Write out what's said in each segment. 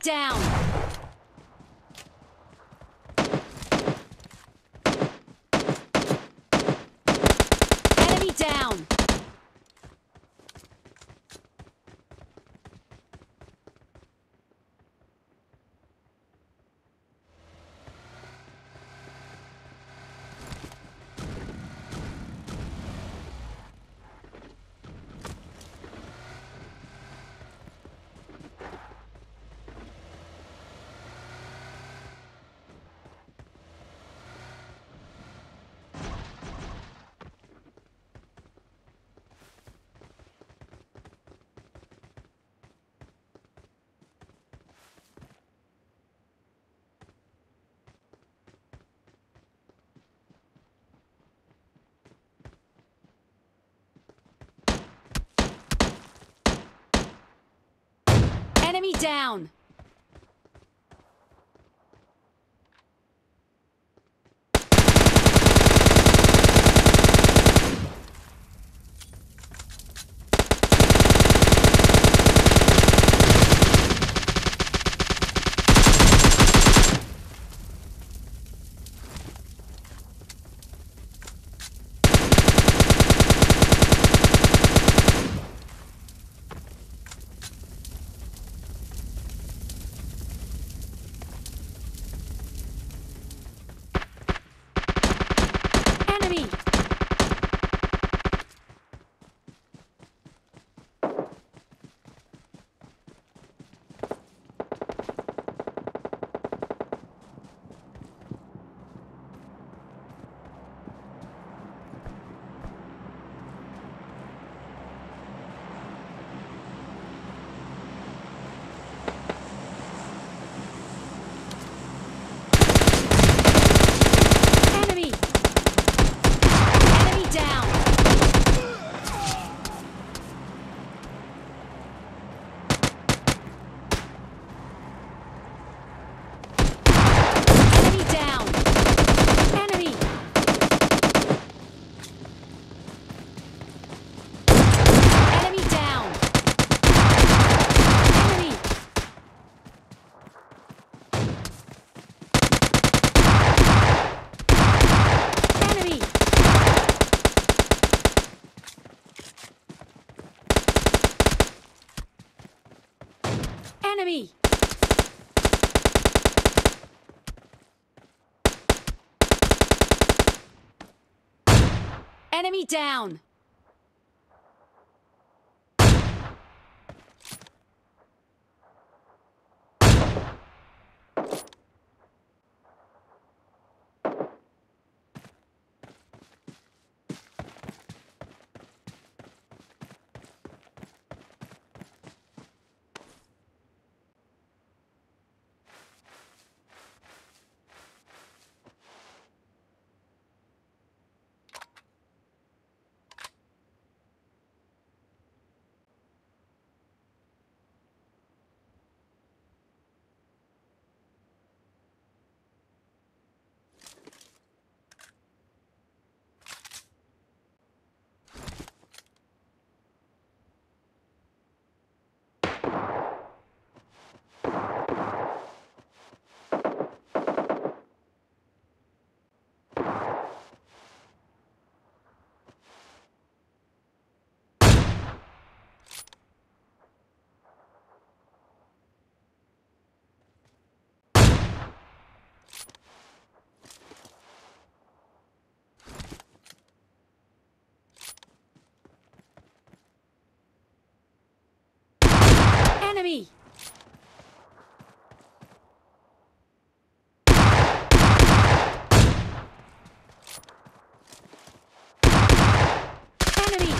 down! Enemy down! Enemy down! Enemy! Enemy! Enemy down! Enemy down! Enemy! Enemy down! Enemy! Enemy! Enemy! Enemy down! Enemy! Enemy!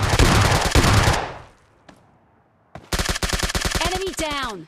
Enemy down!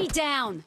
Enemy down!